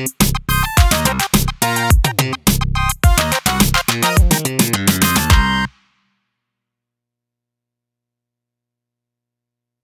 you